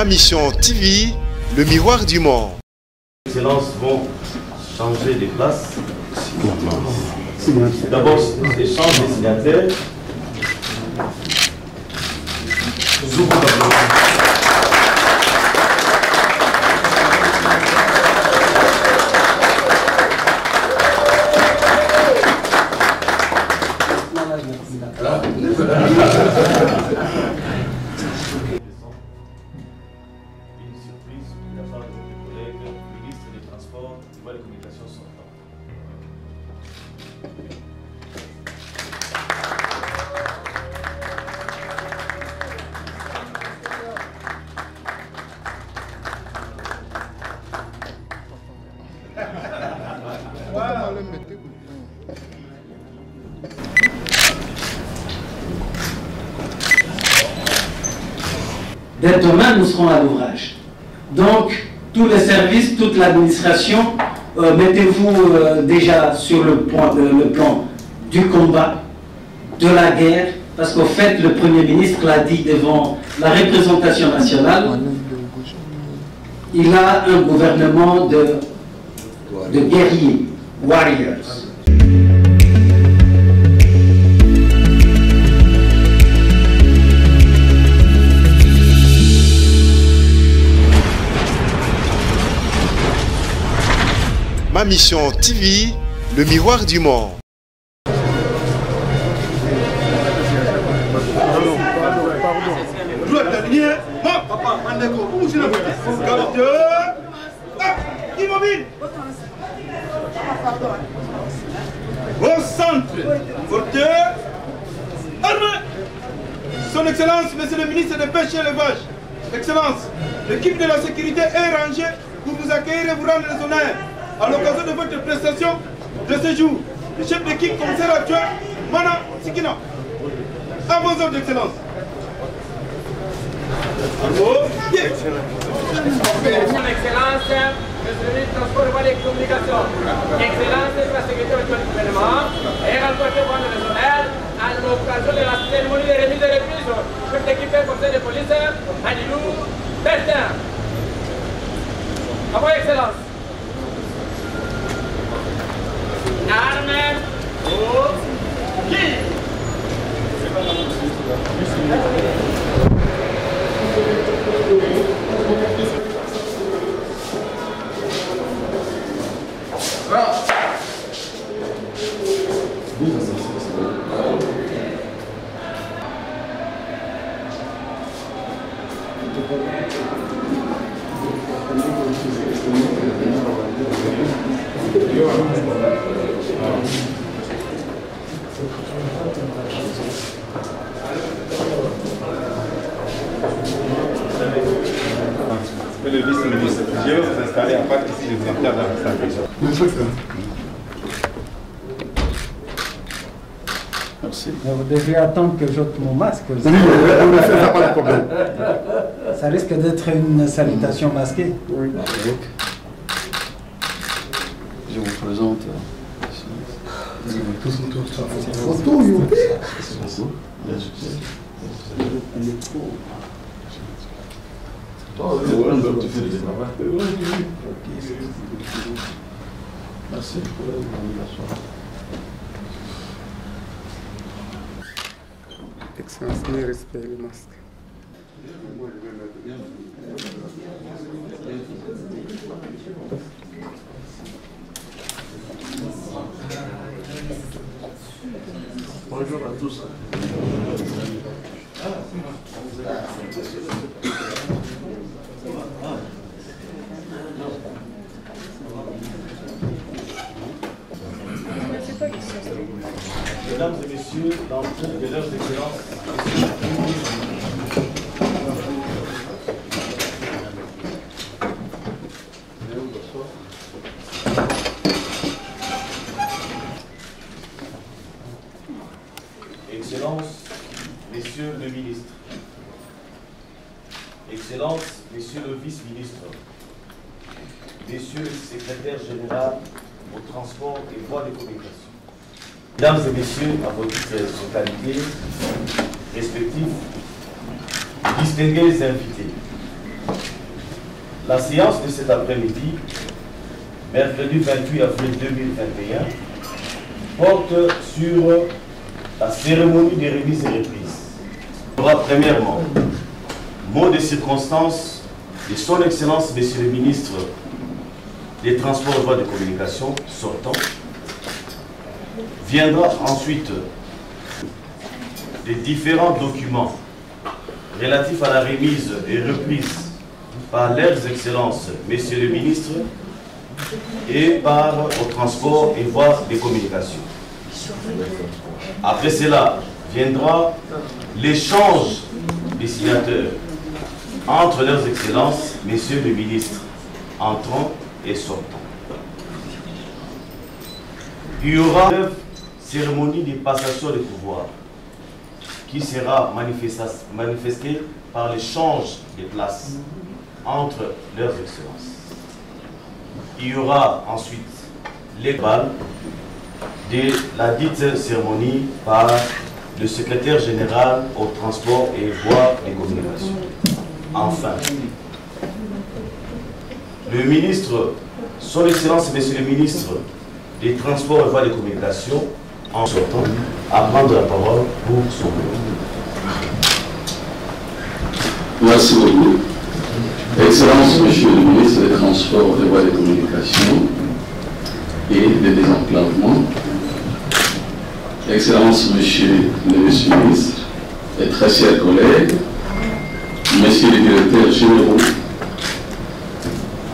Ma mission TV, le miroir du monde. Excellences vont changer de place. D'abord, échange des signataires. Et des Voies de Communication sortant. Dès demain, nous serons à l'ouvrage. Donc, tous les services, toute l'administration, euh, mettez-vous euh, déjà sur le, plan du combat, de la guerre, parce qu'au fait, le Premier ministre l'a dit devant la représentation nationale, il a un gouvernement de guerriers, warriors. Mission TV, le miroir du monde. Au centre. Porteur. Son Excellence, Monsieur le ministre des Pêches et Élevage. Excellence, l'équipe de la sécurité est rangée pour vous accueillir et vous rendre les honneurs à l'occasion de votre prestation de ce jour. Le chef d'équipe commissaire actuel, Mana Sikina. À vos ordres d'excellence. Yeah. Son Excellence, le ministre des Transports et Communications, Excellence la Sécurité du gouvernement, et rencontré prendre les honneurs à l'occasion de la cérémonie de remise de reprises, chef d'équipe conseil de police, Anilou Bertin. À vous, Excellence. Armes au qui le vice-ministre. Je vais vous installer à part ici, je vous encadre dans la salle. Devez attendre que j'ôte mon masque. ça pas de problème. Ça risque d'être une salutation masquée. Je vous présente. Photo, youpi. Merci pour Excellence, mes respects, le masque. Bonjour à tous. Mesdames et messieurs, dans le de leurs excellences, Excellences, Messieurs le ministre, Excellences, Messieurs le vice-ministre, Messieurs le secrétaire général au transport et voies de communication, Mesdames et Messieurs, à et qualités respectifs, distingués invités, La séance de cet après-midi, mercredi 28 avril 2021, porte sur la cérémonie des remises et reprises. Il y aura premièrement mot de circonstance de son Excellence, Monsieur le Ministre des Transports et Voies de Communication sortant. Viendra ensuite les différents documents relatifs à la remise et reprise par leurs excellences, messieurs les ministres, et par au transport et voies de communication. Après cela, viendra l'échange des signateurs entre leurs excellences, messieurs les ministres, entrant et sortant. Il y aura cérémonie de passation de pouvoir qui sera manifestée par l'échange des places entre leurs excellences. Il y aura ensuite les balles de la dite cérémonie par le secrétaire général au transport et voies de communication. Enfin, le ministre, son Excellence, Monsieur le ministre des Transports et voies de communication, en sortant, à prendre la parole pour son Merci beaucoup. Excellence, Monsieur le ministre des Transports et voies de communication et des désenclavements, Excellence, Monsieur le ministre et très chers collègues, Messieurs les directeurs généraux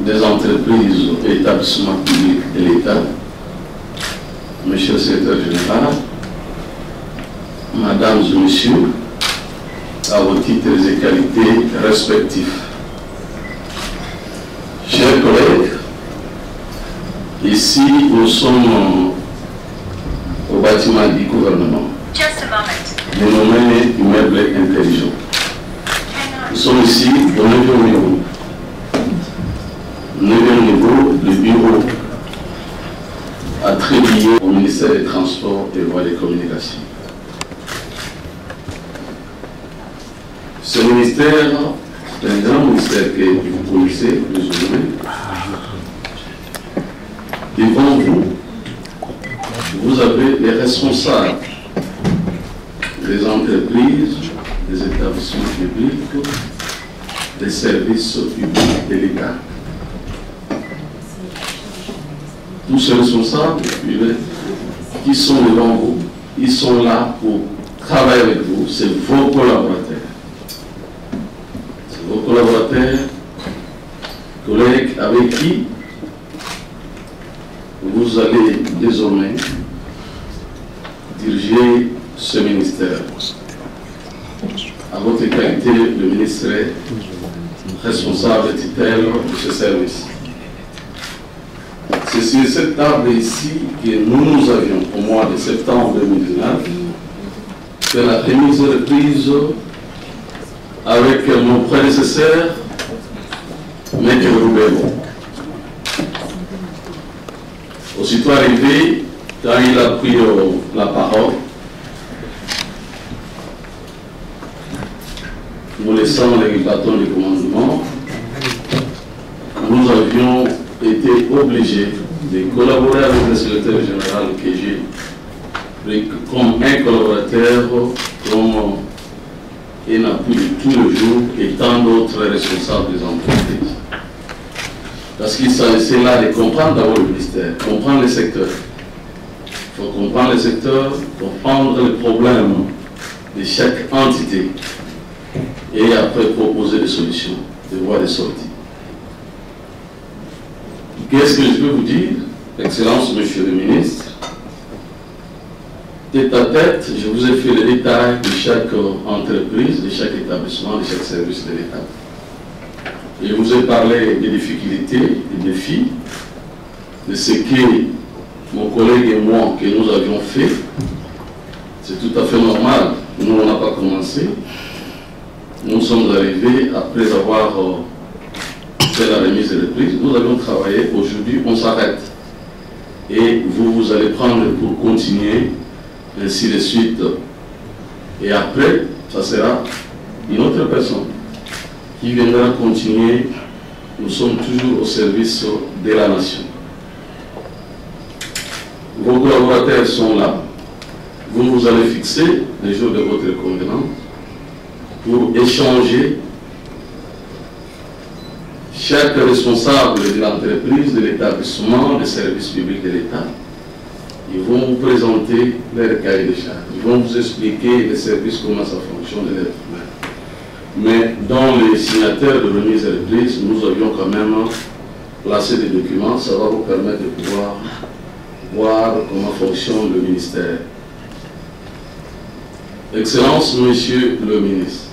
des entreprises et établissements publics de l'État, Monsieur le secrétaire général, Mesdames et Messieurs, à vos titres et qualités respectifs. Chers collègues, ici nous sommes au bâtiment du gouvernement, dénommé immeuble intelligent. Nous sommes ici au 9e niveau. 9e niveau, le bureau attribué au ministère des Transports et Voies de Communication. Ce ministère, c'est un grand ministère que vous connaissez moins. Devant vous, vous avez les responsables des entreprises, des établissements publics, des services publics de l'État. Tous ces responsables qui sont devant vous, ils sont là pour travailler avec vous, c'est vos collaborateurs. C'est vos collaborateurs, collègues avec qui vous allez désormais diriger ce ministère. À votre qualité, le ministre responsable titulaire de ce service. C'est cette table ici que nous, nous avions, au mois de septembre 2019, fait la remise et reprise avec mon prédécesseur, Maître Roubéro. Aussitôt arrivé, quand il a pris euh, la parole, nous laissant les bâtons de commandement, nous avions été obligés de collaborer avec le secrétaire général que j'ai comme un collaborateur, comme un appui de tous les jours et tant d'autres responsables des entreprises. Parce qu'il s'agissait là de comprendre d'abord le ministère, comprendre le secteur. Il faut comprendre le secteur, comprendre les problèmes de chaque entité et après proposer des solutions, des voies de sortie. Qu'est-ce que je peux vous dire, Excellence, Monsieur le ministre? Tête à tête, je vous ai fait le détail de chaque entreprise, de chaque établissement, de chaque service de l'État. Je vous ai parlé des difficultés, des défis, de ce que mon collègue et moi, que nous avions fait. C'est tout à fait normal. Nous, on n'a pas commencé. Nous sommes arrivés après avoir la remise et reprise. Nous avions travaillé. Aujourd'hui, on s'arrête. Et vous, vous allez prendre pour continuer, ainsi de suite. Et après, ça sera une autre personne qui viendra continuer nous sommes toujours au service de la nation. Vos collaborateurs sont là. Vous, vous allez fixer les jours de votre convenance pour échanger chaque responsable de l'entreprise, de l'établissement, des services publics de l'État. Ils vont vous présenter leur cahier de charge. Ils vont vous expliquer les services, comment ça fonctionne, les mais dans les signataires de remise et reprise, nous avions quand même placé des documents. Ça va vous permettre de pouvoir voir comment fonctionne le ministère. Excellence, Monsieur le ministre,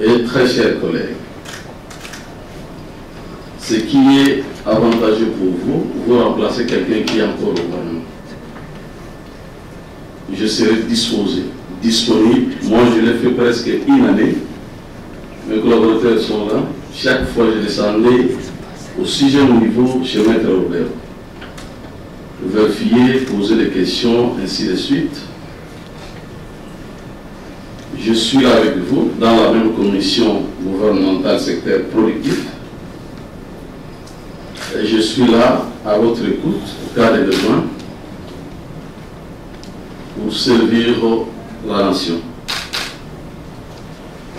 et très chers collègues, ce qui est avantageux pour vous, vous remplacez quelqu'un qui est encore au gouvernement. Je serai disposé disponible. Moi, je l'ai fait presque une année. Mes collaborateurs sont là. Chaque fois, je descendais au sixième niveau chez Maître Robert. Vérifier, poser des questions, ainsi de suite. Je suis là avec vous dans la commission gouvernementale secteur productif. Et je suis là à votre écoute au cas des besoins pour servir la nation.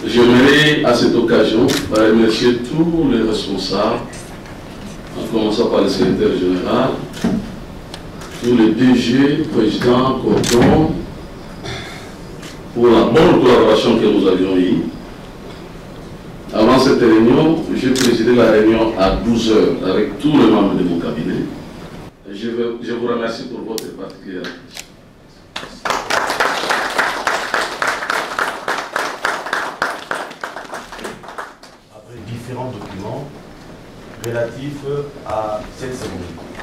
J'aimerais à cette occasion remercier tous les responsables, en commençant par le secrétaire général, tous les DG, présidents, cordons, pour la bonne collaboration que nous avions eue. Avant cette réunion, j'ai présidé la réunion à 12 heures avec tous les membres de mon cabinet. Je, vous remercie pour votre particulière différents documents relatifs à cette cérémonie.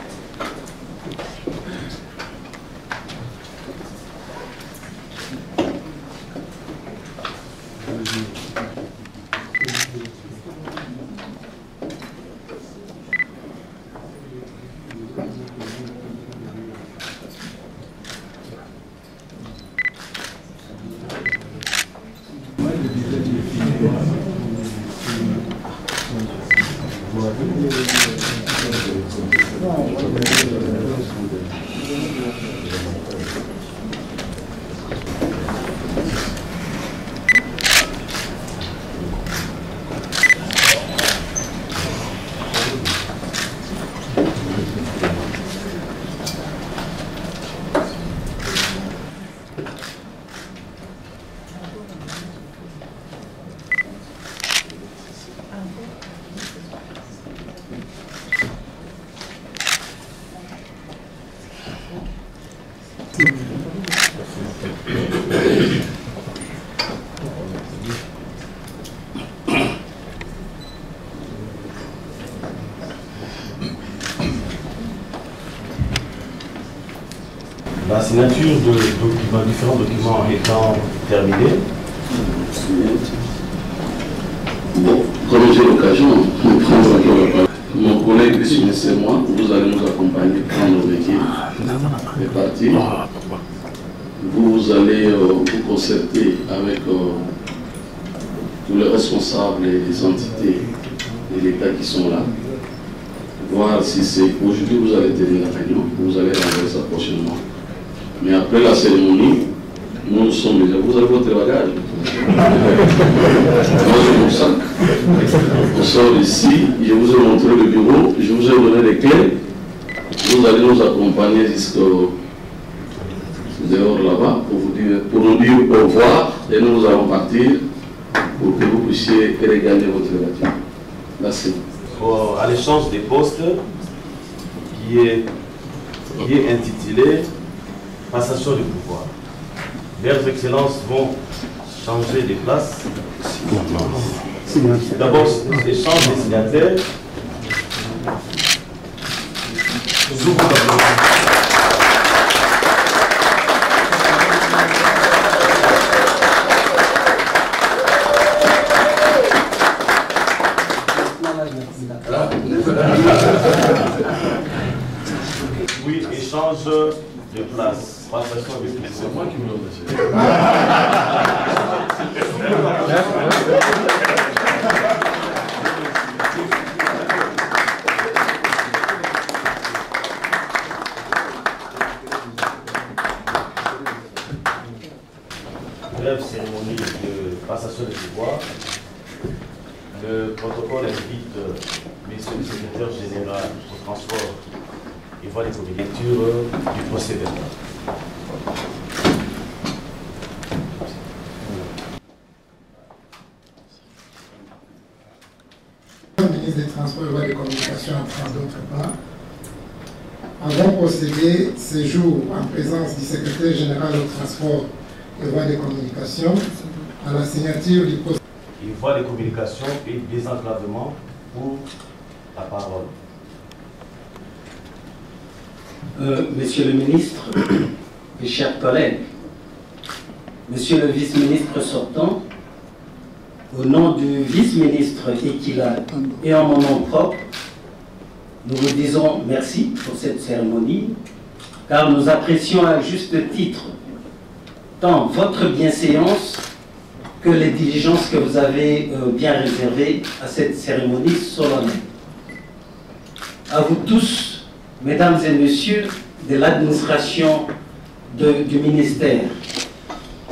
Signature de documents, différents documents étant terminée. Bon, comme j'ai l'occasion prendre mon collègue Christmas et moi, vous allez nous accompagner nos métiers et. Vous allez vous concerter avec euh, tous les responsables et les entités de l'État qui sont là. Voir si c'est aujourd'hui vous allez tenir la réunion, vous allez renvoyer ça prochainement. Mais après la cérémonie, nous, sommes déjà. Vous avez votre bagage. Moi, j'ai mon sac. On sort ici. Je vous ai montré le bureau. Je vous ai donné les clés. Vous allez nous accompagner jusqu'au dehors là-bas pour, pour nous dire au revoir. Et nous allons partir pour que vous puissiez regarder votre voiture. Merci. À l'échange des postes qui est, qui est intitulé Passation du pouvoir. Leurs excellences vont changer de place. D'abord, échange des signataires. Sous vos applaudissements. Oui, échange de place. Passation de place. C'est moi qui me l'ai j'invite euh, Monsieur le secrétaire général au transport et des communications euh, du procès verbal. Le ministre des Transports et voies de communication apprend d'autre part. Avant procéder, séjour en présence du secrétaire général au transport et voies de communication à la signature du procès. Et voie des communications et désenclavement pour la parole. Euh, Monsieur le ministre, mes chers collègues, Monsieur le vice-ministre sortant, au nom du vice-ministre Equila et en mon nom propre, nous vous disons merci pour cette cérémonie, car nous apprécions à juste titre tant votre bienséance que les diligences que vous avez euh, bien réservées à cette cérémonie solennelle. À vous tous, mesdames et messieurs de l'administration du ministère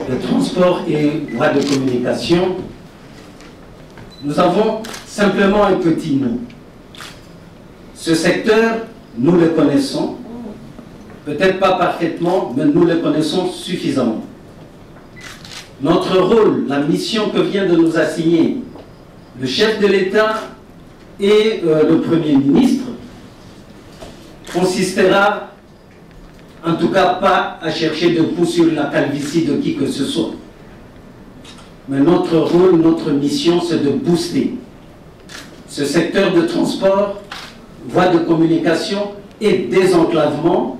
de Transport et Voies de Communication, nous avons simplement un petit mot. Ce secteur, nous le connaissons, peut-être pas parfaitement, mais nous le connaissons suffisamment. Notre rôle, la mission que vient de nous assigner le chef de l'État et euh, le Premier ministre, consistera en tout cas pas à chercher de coup sur la calvitie de qui que ce soit. Mais notre rôle, notre mission, c'est de booster ce secteur de transport, voie de communication et désenclavement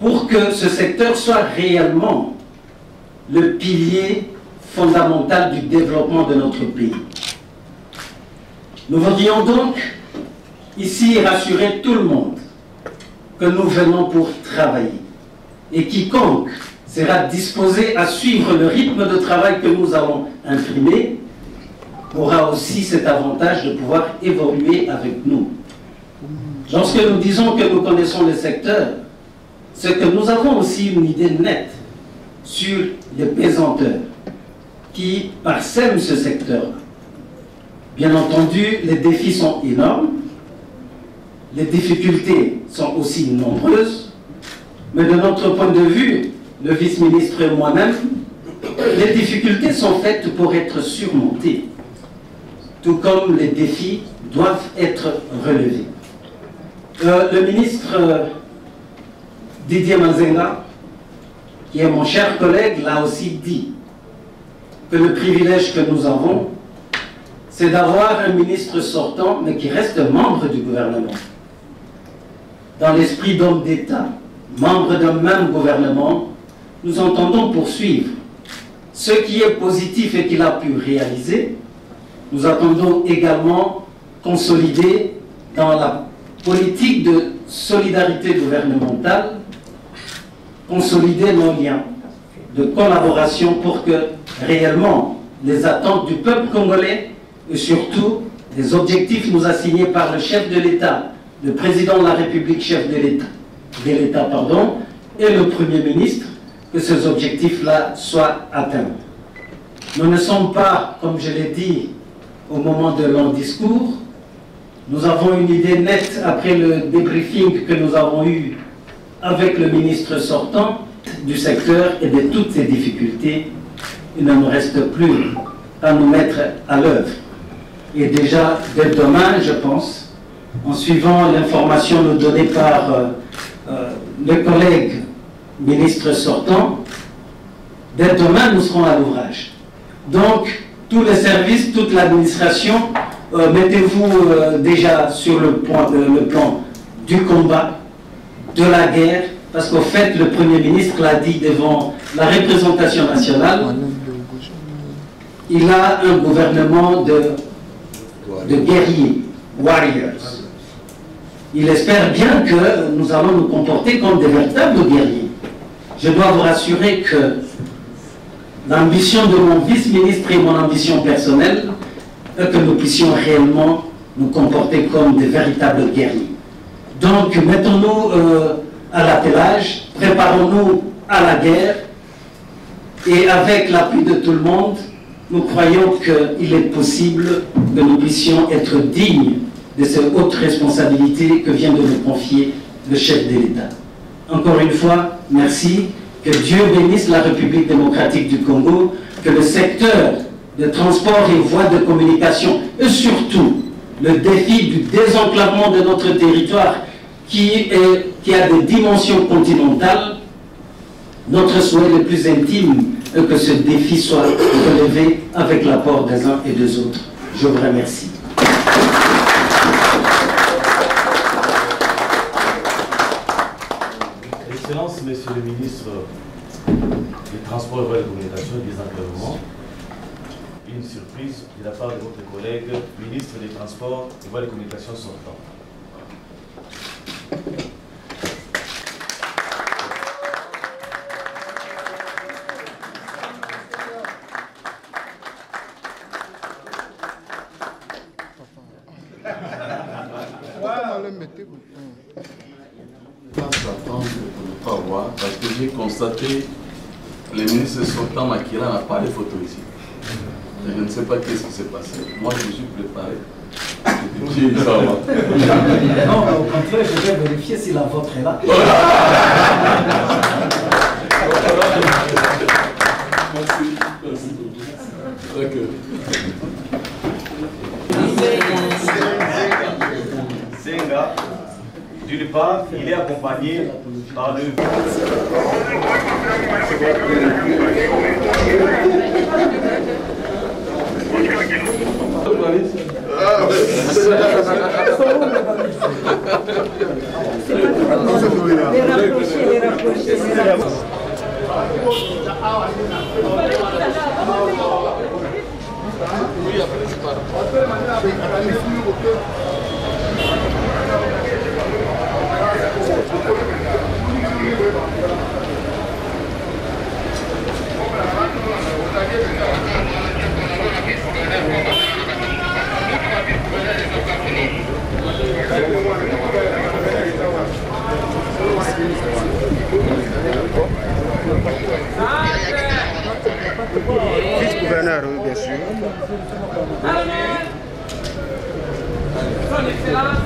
pour que ce secteur soit réellement le pilier fondamental du développement de notre pays. Nous voudrions donc ici rassurer tout le monde que nous venons pour travailler. Et quiconque sera disposé à suivre le rythme de travail que nous avons imprimé aura aussi cet avantage de pouvoir évoluer avec nous. Lorsque nous disons que nous connaissons le secteur, c'est que nous avons aussi une idée nette sur les pesanteurs qui parsèment ce secteur. Bien entendu, les défis sont énormes, les difficultés sont aussi nombreuses, mais de notre point de vue, le vice-ministre et moi-même, les difficultés sont faites pour être surmontées, tout comme les défis doivent être relevés. Euh, le ministre euh, Didier Mazenga, qui est mon cher collègue, l'a aussi dit que le privilège que nous avons, c'est d'avoir un ministre sortant, mais qui reste membre du gouvernement. Dans l'esprit d'homme d'État, membre d'un même gouvernement, nous entendons poursuivre ce qui est positif et qu'il a pu réaliser. Nous attendons également consolider dans la politique de solidarité gouvernementale, consolider nos liens de collaboration pour que réellement les attentes du peuple congolais et surtout les objectifs nous assignés par le chef de l'État, le président de la République, chef de l'État, de l'État, pardon, et le Premier ministre, que ces objectifs-là soient atteints. Nous ne sommes pas, comme je l'ai dit au moment de leur discours, nous avons une idée nette après le débriefing que nous avons eu avec le ministre sortant du secteur et de toutes ces difficultés. Il ne nous reste plus à nous mettre à l'œuvre. Et déjà, dès demain, je pense, en suivant l'information nous donnée par euh, euh, le collègue ministre sortant, dès demain, nous serons à l'ouvrage. Donc, tous les services, toute l'administration, euh, mettez-vous euh, déjà sur le, point, euh, le plan du combat, de la guerre, parce qu'au fait, le Premier ministre l'a dit devant la représentation nationale, il a un gouvernement de, guerriers, warriors. Il espère bien que nous allons nous comporter comme des véritables guerriers. Je dois vous rassurer que l'ambition de mon vice-ministre et mon ambition personnelle est que nous puissions réellement nous comporter comme des véritables guerriers. Donc, mettons-nous euh, à l'attelage, préparons-nous à la guerre, et avec l'appui de tout le monde, nous croyons qu'il est possible que nous puissions être dignes de cette haute responsabilité que vient de nous confier le chef de l'État. Encore une fois, merci. Que Dieu bénisse la République démocratique du Congo, que le secteur de transport et voies de communication, et surtout le défi du désenclavement de notre territoire qui, a des dimensions continentales, notre souhait le plus intime est que ce défi soit relevé avec l'apport des uns et des autres. Je vous remercie. Excellence, Monsieur le ministre des Transports et de Communication et des Enclavements, une surprise de la part de votre collègue ministre des Transports et de Communication sortant. Parce que j'ai constaté les ministres sortants Makila n'a pas de photos ici. Je ne sais pas qu'est-ce qui s'est passé. Moi, je me suis préparé. non, au contraire, je vais vérifier si la vôtre est là. Merci. Merci beaucoup. Senga, d'une part, il est accompagné par le... Vice-gouverneur, bien sûr. Son Excellence.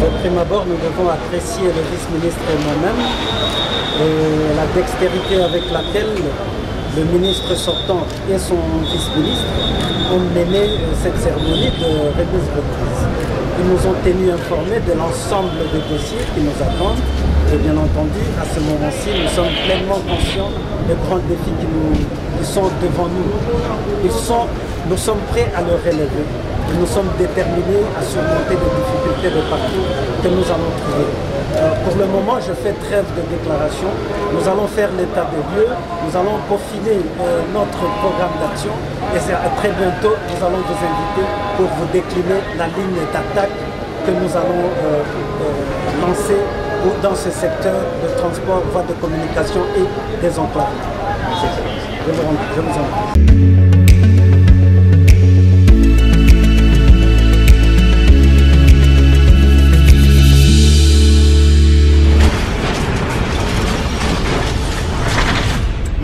Au prime abord, nous devons apprécier le vice-ministre et moi-même et la dextérité avec laquelle le ministre sortant et son vice-ministre ont mené cette cérémonie de remise de prise. Ils nous ont tenus informés de l'ensemble des dossiers qui nous attendent et bien entendu, à ce moment-ci, nous sommes pleinement conscients des grands défis qui, nous, sont devant nous. Nous sommes prêts à les relever. Nous sommes déterminés à surmonter les difficultés de parcours que nous allons trouver. Euh, pour le moment, je fais trêve de déclaration. Nous allons faire l'état des lieux, nous allons peaufiner euh, notre programme d'action et très bientôt, nous allons vous inviter pour vous décliner la ligne d'attaque que nous allons euh, lancer dans ce secteur de transport, voie de communication et des emplois. Je vous en prie.